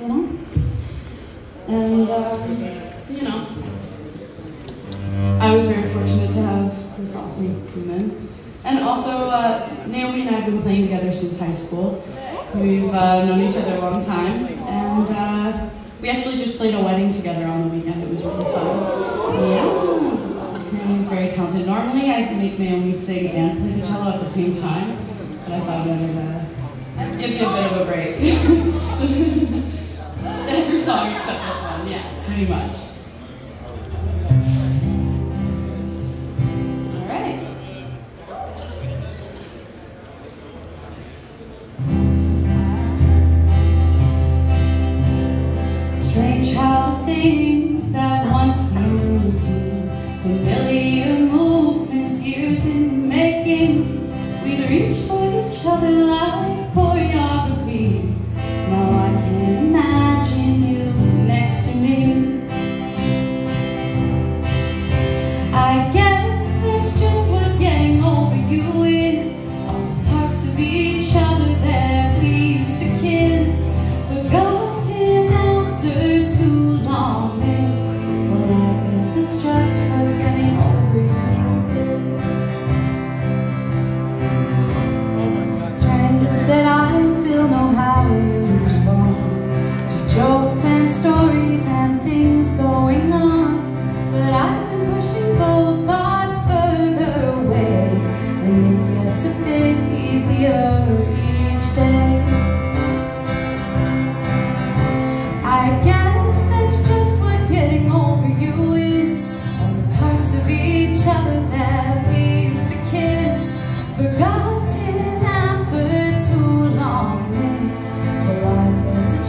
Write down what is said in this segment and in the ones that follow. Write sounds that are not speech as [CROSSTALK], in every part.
you know? And, um, you know, I was very fortunate to have this awesome woman. And also, uh, Naomi and I have been playing together since high school. We've uh, known each other a long time, and uh, we actually just played a wedding together on the weekend. It was really fun. Yeah, Naomi's very talented. Normally, I make Naomi sing and play the cello at the same time, but I thought I would give you a bit of a break. [LAUGHS] Every song except this one, yeah, pretty much. All right. Strange how things that once seemed routine, familiar movements, years in the making, we'd reach for each other like Well, I guess it's just what getting over you is. Strange that I still know how you respond to jokes and stories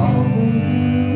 over.